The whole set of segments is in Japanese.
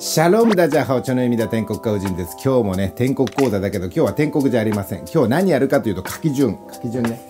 シャロームダジャハオチョの意味だ天国家人です。今日もね、天国講座だけど今日は天国じゃありません。今日何やるかというと書き順。書き順ね。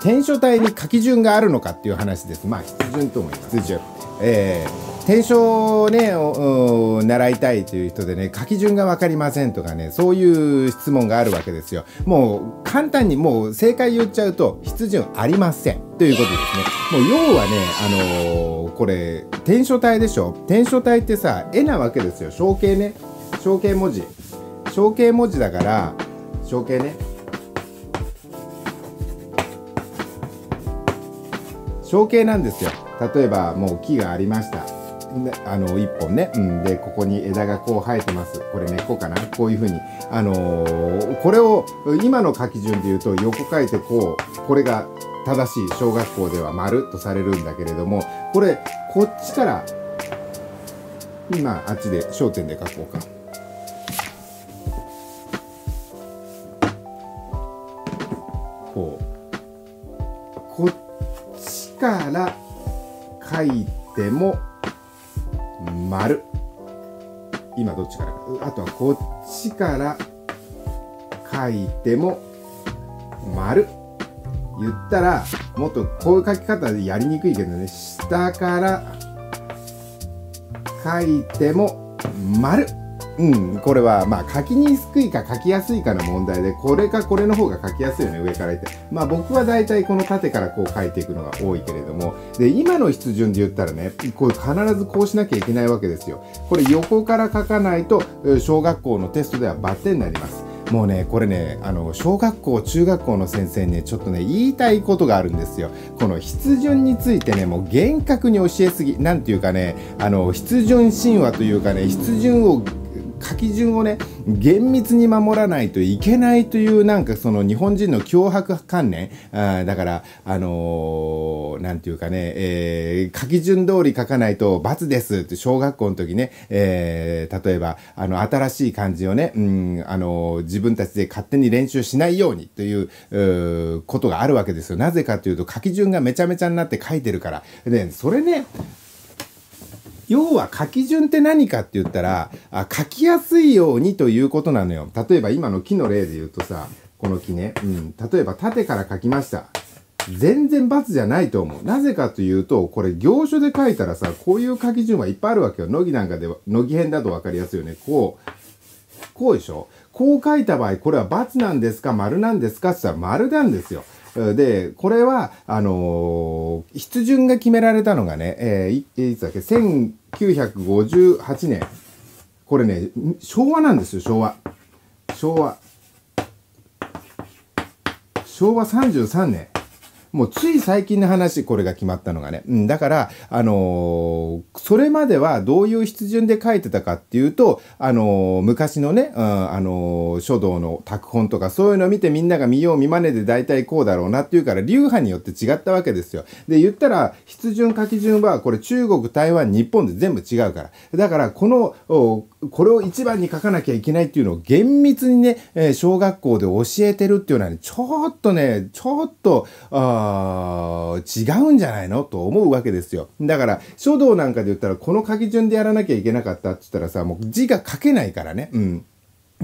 篆書体に書き順があるのかっていう話です。まあ、筆順と思います。筆順。えー転書をね習いたいという人でね書き順が分かりませんとかねそういう質問があるわけですよ。もう簡単にもう正解言っちゃうと筆順ありませんということですね。もう要はねあのー、これ篆書体でしょ？篆書体ってさ絵なわけですよ。象形ね。象形文字。象形文字だから象形ね。象形なんですよ。例えばもう木がありました。あの1本ね、うん、でここに枝がこう生えてます。これ根っこかな。こういうふうに、あのー、これを今の書き順で言うと横書いてこうこれが正しい小学校では丸とされるんだけれどもこれこっちから今あっちで焦点で書こうか。こう。こっちから書いても丸。今どっちからあとはこっちから書いても丸。言ったらもっとこういう書き方でやりにくいけどね。下から書いても丸。うん、これはまあ書きにくいか書きやすいかの問題でこれかこれの方が書きやすいよね上から言って。まあ僕は大体この縦からこう書いていくのが多いけれどもで今の筆順で言ったらねこれ必ずこうしなきゃいけないわけですよ。これ横から書かないと小学校のテストではバッテンになります。もうねこれねあの小学校中学校の先生にねちょっとね言いたいことがあるんですよ。この筆順についてねもう厳格に教えすぎなんていうかねあの筆順神話というかね筆順を書き順をね厳密に守らないといけないというなんかその日本人の脅迫観念。あだからあの何、ー、て言うかね、えー、書き順通り書かないと罰ですって小学校の時ね、えー、例えばあの新しい漢字をね、うん、あのー、自分たちで勝手に練習しないようにということがあるわけですよ。なぜかというと書き順がめちゃめちゃになって書いてるから。でそれね要は書き順って何かって言ったらあ書きやすいようにということなのよ例えば今の木の例で言うとさこの木ね、うん、例えば縦から書きました全然×じゃないと思う。なぜかというと、これ行書で書いたらさ、こういう書き順はいっぱいあるわけよ。乃木なんかでは、乃木編だと分かりやすいよね。こう、こうでしょ？こう書いた場合、これは×なんですか？丸なんですか？って言ったら丸なんですよ。で、これは、あのー、筆順が決められたのがね、えー、いつだっけ、1958年。これね、昭和なんですよ、昭和。昭和。昭和33年。もうつい最近の話、これが決まったのがね。うん、だから、あのー、それまではどういう筆順で書いてたかっていうと、あのー、昔のね、うん、あのー、書道の拓本とかそういうのを見てみんなが見よう見まねで大体こうだろうなっていうから、流派によって違ったわけですよ。で、言ったら、筆順書き順はこれ中国、台湾、日本で全部違うから。だから、この、これを一番に書かなきゃいけないっていうのを厳密にね、え、小学校で教えてるっていうのはね、ちょっとね、ちょっと、あ違うんじゃないの？と思うわけですよ。だから、書道なんかで言ったら、この書き順でやらなきゃいけなかったって言ったらさ、もう字が書けないからね。うん。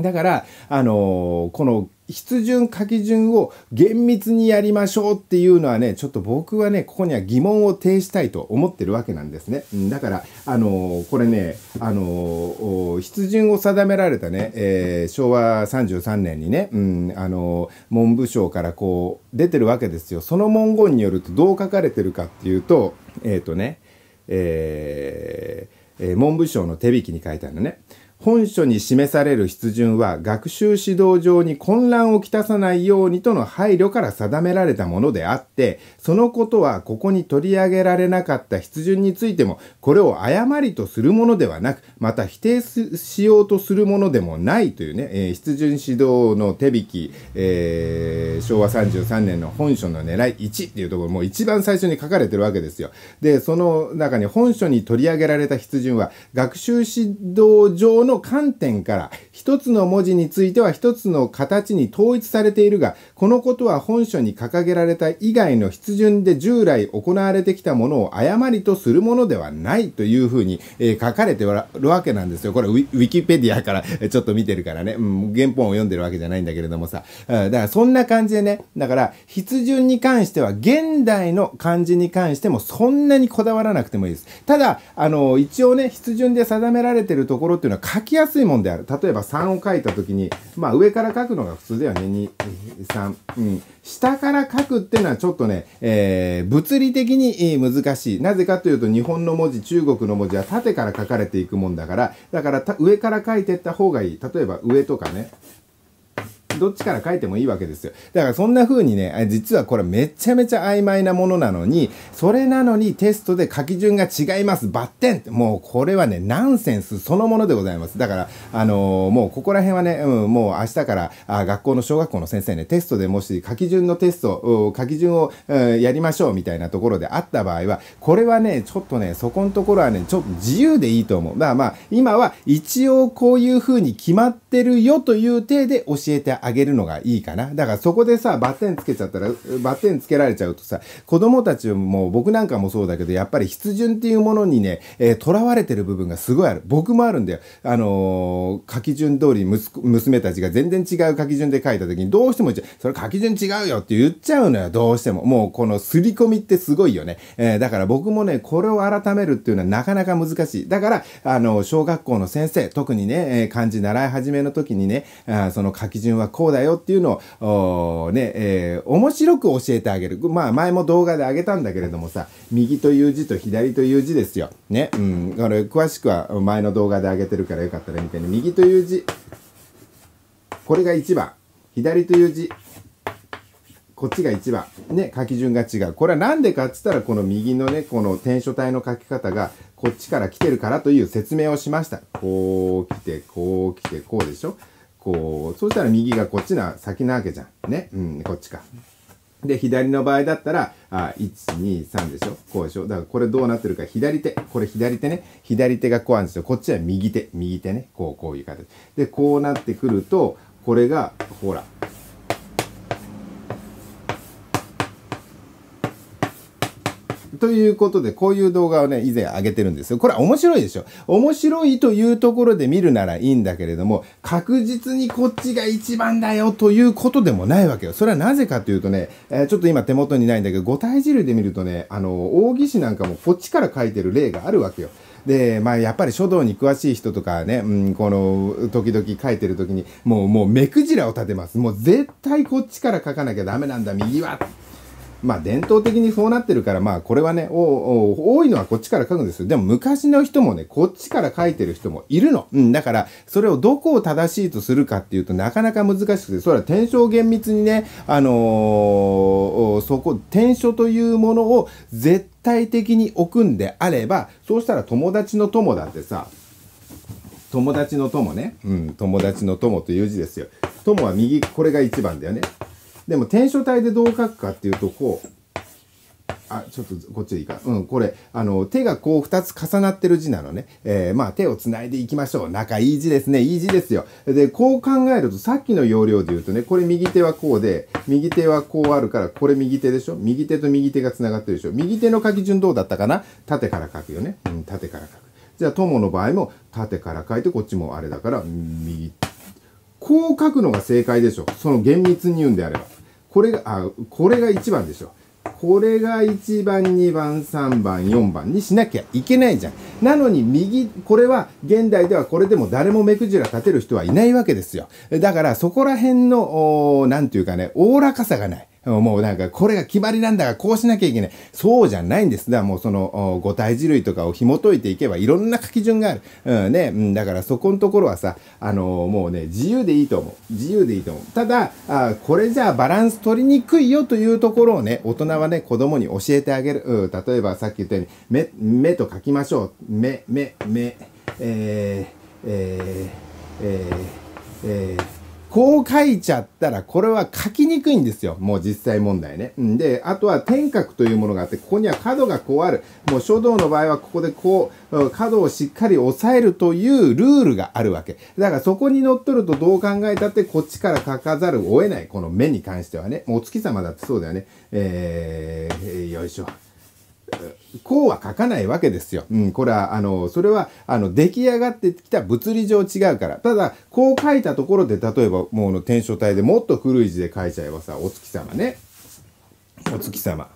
だから、あのー、この筆順書き順を厳密にやりましょうっていうのはね、ちょっと僕はね、ここには疑問を呈したいと思ってるわけなんですね。だから、あのー、これね、あのー、筆順を定められたね、えー、昭和33年にね、うん、あの文部省からこう出てるわけですよ。その文言によるとどう書かれてるかっていうと、えっ、とね、えー、文部省の手引きに書いてあるのね。本書に示される筆順は学習指導上に混乱をきたさないようにとの配慮から定められたものであって、そのことはここに取り上げられなかった筆順についても、これを誤りとするものではなく、また否定しようとするものでもないというね、えー、筆順指導の手引き、えー、昭和33年の本書の狙い1っていうところ、もう一番最初に書かれてるわけですよ。で、その中に本書に取り上げられた筆順は、学習指導上のの観点から一つの文字については一つの形に統一されているが、このことは本書に掲げられた以外の筆順で従来行われてきたものを誤りとするものではないというふうに、えー、書かれてるわけなんですよ。これウィキペディアからちょっと見てるからね、うん、原本を読んでるわけじゃないんだけれどもさ、うんだからそんな感じでね、だから筆順に関しては現代の漢字に関してもそんなにこだわらなくてもいいです。ただ、あの、一応ね、筆順で定められてるところっていうのは書きやすいもんである。例えば3を書いた時に、まあ上から書くのが普通ではね。2、3、うん。下から書くっていうのはちょっとね、えー、物理的に難しい。なぜかというと日本の文字、中国の文字は縦から書かれていくもんだから、だから上から書いていった方がいい。例えば上とかね、どっちから書いてもいいわけですよ。だからそんな風にね、実はこれめちゃめちゃ曖昧なものなのに、それなのにテストで書き順が違います。バッテンってもうこれはね、ナンセンスそのものでございます。だから、あのー、もうここら辺はね、うん、もう明日からあ学校の小学校の先生ね、テストでもし書き順のテスト、書き順を、うん、やりましょうみたいなところであった場合は、これはね、ちょっとね、そこのところはね、ちょっと自由でいいと思う。まあまあ、今は一応こういう風に決まってるよという体で教えてあげるのがいいかな。だからそこでさ、バッテンつけちゃったら、バッテンつけられちゃうとさ、子供たちも僕なんかもそうだけど、やっぱり必順っていうものにね、えー、囚われてる部分がすごいある。僕もあるんだよ。あのー、書き順通り、娘たちが全然違う書き順で書いた時に、どうしてもそれ書き順違うよって言っちゃうのよ、どうしても。もうこの刷り込みってすごいよね。えー、だから僕もね、これを改めるっていうのはなかなか難しい。だから、あの、小学校の先生、特にね、え漢字習い始めの時にね、あその書き順はこうだよっていうのを、ね、えー、面白く教えてあげる。まあ、前も動画であげたんだけれどもさ、右という字と左という字ですよ。ね。うん。これ、詳しくは前の動画であげてるからよかったら見てね。右という字。これが1番。左という字。こっちが1番。ね、書き順が違う。これは何でかっつったら、この右のね、この篆書体の書き方が、こっちから来てるからという説明をしました。こう来て、こう来て、こうでしょこう、そうしたら右がこっちな、先なわけじゃん。ね。うん、こっちか。で、左の場合だったら、あ、1、2、3でしょ？こうでしょ？だからこれどうなってるか、左手。これ左手ね。左手がこうなんですよ。こっちは右手。右手ね。こう、こういう形。で、こうなってくると、これが、ほら、ということで、こういう動画をね、以前上げてるんですよ。これは面白いでしょ。面白いというところで見るならいいんだけれども、確実にこっちが一番だよということでもないわけよ。それはなぜかというとね、えー、ちょっと今手元にないんだけど、五体汁で見るとね、あの、扇子なんかもこっちから書いてる例があるわけよ。で、まあ、やっぱり書道に詳しい人とかね、うん、この、時々書いてる時に、もう、もう目くじらを立てます。もう絶対こっちから書かなきゃダメなんだ、右は。まあ伝統的にそうなってるから、まあこれはね、多いのはこっちから書くんですよ。でも昔の人もね、こっちから書いてる人もいるの。うん、だから、それをどこを正しいとするかっていうとなかなか難しくて、それは転書厳密にね、あのー、そこ、転書というものを絶対的に置くんであれば、そうしたら友達の友だってさ、友達の友ね。うん、友達の友という字ですよ。友は右、これが1番だよね。でも篆書体でどう書くかっていうと、こう、あ、ちょっとこっちでいいか。うん、これ、あの、手がこう二つ重なってる字なのね。えー、まあ手を繋いでいきましょう。仲いい字ですね。いい字ですよ。で、こう考えると、さっきの要領で言うとね、これ右手はこうで、右手はこうあるから、これ右手でしょ？右手と右手が繋がってるでしょ？右手の書き順どうだったかな？縦から書くよね。うん、縦から書く。じゃあ、友の場合も縦から書いて、こっちもあれだから、右。こう書くのが正解でしょ。その厳密に言うんであれば。これが、あ、これが一番でしょ。これが1番、2番、3番、4番にしなきゃいけないじゃん。なのに右、これは現代ではこれでも誰も目くじら立てる人はいないわけですよ。だからそこら辺の、なんていうかね、おおらかさがない。もうなんか、これが決まりなんだから、こうしなきゃいけない。そうじゃないんです。だからもうその、五体字類とかを紐解いていけば、いろんな書き順がある。うんね。うん、だからそこのところはさ、あのー、もうね、自由でいいと思う。自由でいいと思う。ただ、あこれじゃあバランス取りにくいよというところをね、大人はね、子供に教えてあげる。例えばさっき言ったように、目、目と書きましょう。目、目、目、えー、えー、えー、えー、こう書いちゃったら、これは書きにくいんですよ。もう実際問題ね。んで、あとは点角というものがあって、ここには角がこうある。もう書道の場合はここでこう、角をしっかり押さえるというルールがあるわけ。だからそこに乗っ取るとどう考えたってこっちから書かざるを得ない。この目に関してはね。もうお月様だってそうだよね。えー、よいしょ。こうは書かないわけですよ。うん、これは、あの、それは、あの、出来上がってきた物理上違うから。ただ、こう書いたところで、例えば、もうの篆書体でもっと古い字で書いちゃえばさ、お月様ね。お月様。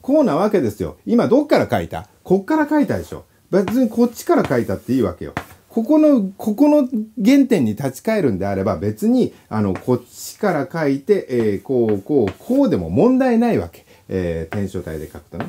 こうなわけですよ。今、どっから書いた？こっから書いたでしょ。別にこっちから書いたっていいわけよ。ここの、ここの原点に立ち返るんであれば別に、あの、こっちから書いて、えー、こう、こう、こうでも問題ないわけ。えー、転書体で書くとね。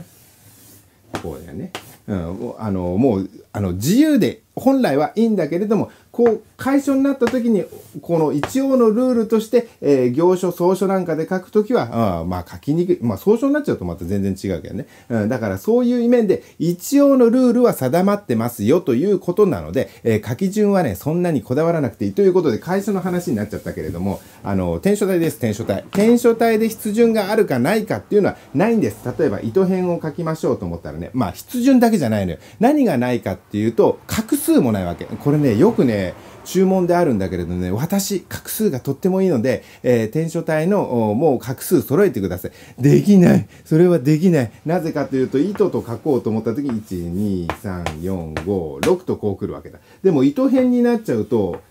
こうだよね。うん、あの、もう、あの、自由で、本来はいいんだけれども、こう、解消になった時に、この一応のルールとして、えー、行書、草書なんかで書くときは、あまあ書きにくい。まあ草書になっちゃうとまた全然違うけどね。うん、だからそういう面で、一応のルールは定まってますよということなので、えー、書き順はね、そんなにこだわらなくていいということで、会社の話になっちゃったけれども、あの、篆書体です、篆書体。篆書体で筆順があるかないかっていうのはないんです。例えば、糸編を書きましょうと思ったらね、まあ筆順だけじゃないのよ。何がないかっていうと、画数もないわけ。これね、よくね、注文であるんだけれどね、私、画数がとってもいいので、えー、篆書体のもう画数揃えてください。できない。それはできない。なぜかというと、糸と書こうと思った時に、1、2、3、4、5、6とこう来るわけだ。でも、糸編になっちゃうと、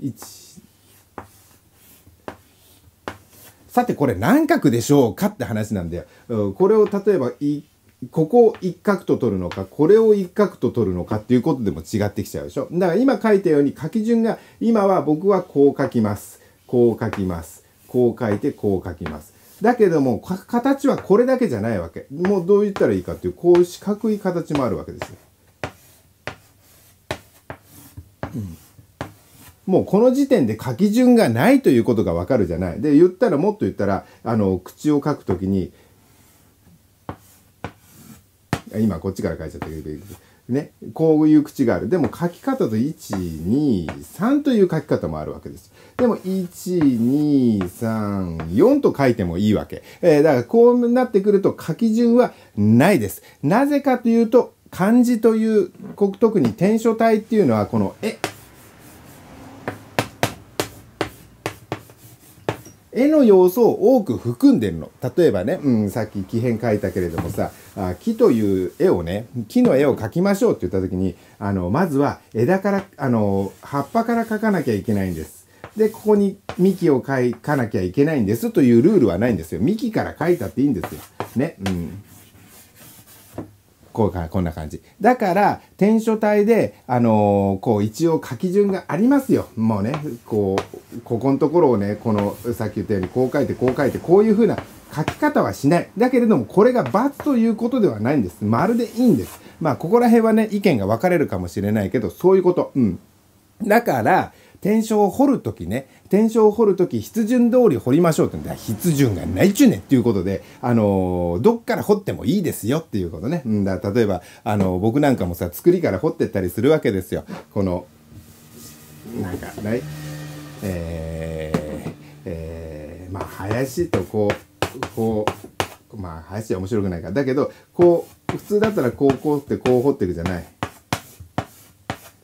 1、さてこれ何画でしょうかって話なんだよ。これを例えばここを一角と取るのか、これを一角と取るのかっていうことでも違ってきちゃうでしょ。だから今書いたように書き順が、今は僕はこう書きます。こう書きます。こう書いてこう書きます。だけども、形はこれだけじゃないわけ。もうどう言ったらいいかっていう、こう四角い形もあるわけですよ。うんもうこの時点で書き順がないということがわかるじゃない。で、言ったらもっと言ったら、あの、口を書くときに、今こっちから書いちゃったけど、ね、こういう口がある。でも書き方と1、2、3という書き方もあるわけです。でも1、2、3、4と書いてもいいわけ。えー、だからこうなってくると書き順はないです。なぜかというと、漢字という、特に篆書体っていうのはこの絵、絵の要素を多く含んでるの。例えばね、うん、さっき木片書いたけれどもさ、あ木という絵をね、木の絵を描きましょうって言った時に、あの、まずは枝から、あの、葉っぱから描かなきゃいけないんです。で、ここに幹を描かなきゃいけないんですというルールはないんですよ。幹から描いたっていいんですよ。ね。うん。こうか、こんな感じ。だから、篆書体で、あのー、こう、一応書き順がありますよ。もうね、こう、ここのところをね、この、さっき言ったように、こう書いて、こう書いて、こういう風な書き方はしない。だけれども、これが×ということではないんです。丸でいいんです。まあ、ここら辺はね、意見が分かれるかもしれないけど、そういうこと。うん。だから、天書を掘るときね、天書を掘るとき、筆順通り掘りましょうって言ったら、筆順がないっちゅうねっていうことで、あのー、どっから掘ってもいいですよっていうことね。ん、だ例えば、あのー、僕なんかもさ、作りから掘ってったりするわけですよ。この、なんか、ない？えー、えー、まあ、林とこう、こう、まあ、林は面白くないから。だけど、こう、普通だったらこう、こうってこう掘っていくじゃない。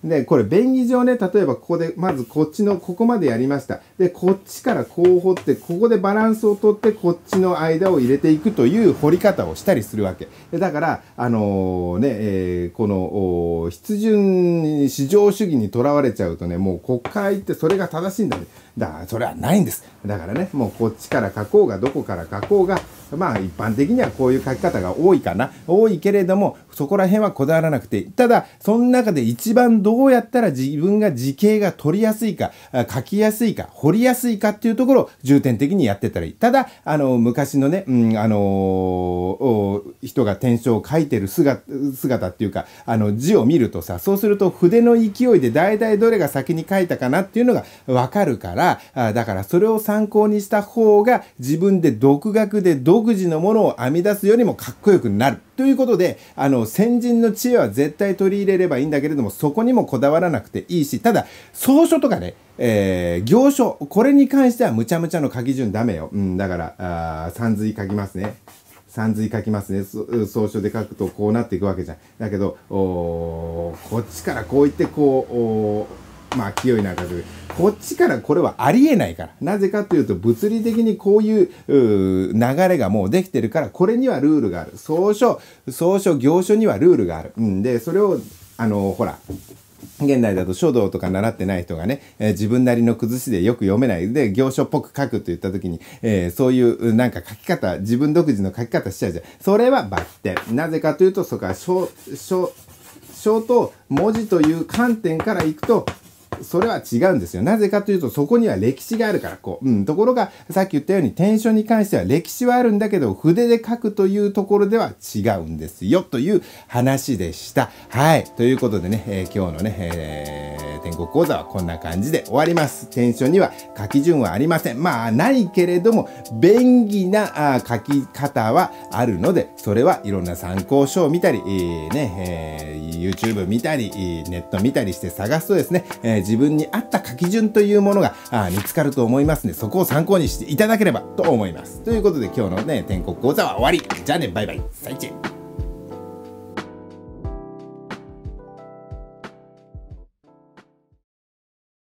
で、これ便宜上ね、例えばここで、まずこっちの、ここまでやりました。で、こっちからこう掘って、ここでバランスをとって、こっちの間を入れていくという掘り方をしたりするわけ。でだから、あのー、ね、えー、この、必順、市場主義にとらわれちゃうとね、もう国会ってそれが正しいんだね。だから、それはないんです。だからね、もうこっちから書こうが、どこから書こうが、まあ一般的にはこういう書き方が多いかな。多いけれども、そこら辺はこだわらなくて。ただ、その中で一番どうやったら自分が時系が取りやすいか、書きやすいか、掘りやすいかっていうところを重点的にやってたらいい。ただ、あの、昔のね、うん、あの人が転書を書いてる姿、姿っていうか、あの、字を見るとさ、そうすると筆の勢いで大体どれが先に書いたかなっていうのがわかるから、あだからそれを参考にした方が自分で独学で独自のものを編み出すよりもかっこよくなる。ということで、あの、先人の知恵は絶対取り入れればいいんだけれども、そこにもこだわらなくていいし、ただ、草書とかね、えー、行書、これに関してはむちゃむちゃの書き順ダメよ。うん、だから、あ三髄書きますね。三髄書きますね。草書で書くとこうなっていくわけじゃん。だけど、おこっちからこう言ってこう、まあ、清いなんかで、こっちからこれはありえないから。なぜかというと、物理的にこういう流れがもうできてるから、これにはルールがある。草書、草書、行書にはルールがある。うんで、それを、あの、ほら、現代だと書道とか習ってない人がね、えー、自分なりの崩しでよく読めないで、行書っぽく書くと言った時に、えー、そういうなんか書き方、自分独自の書き方しちゃうじゃん。それはバッテン。なぜかというと、そこは書、書、書と文字という観点からいくと、それは違うんですよ。なぜかというと、そこには歴史があるから、こう。うん。ところが、さっき言ったように、テンションに関しては歴史はあるんだけど、筆で書くというところでは違うんですよ、という話でした。はい。ということでね、えー、今日のね、えー、天国講座はこんな感じで終わります。テンションには書き順はありません。まあ、ないけれども、便宜な書き方はあるので、それはいろんな参考書を見たり、えー、ね、えー YouTube 見たり、ネット見たりして探すとですね、えー、自分に合った書き順というものが見つかると思いますので、そこを参考にしていただければと思います。ということで今日のね、天国講座は終わり。じゃあね、バイバイ。再見。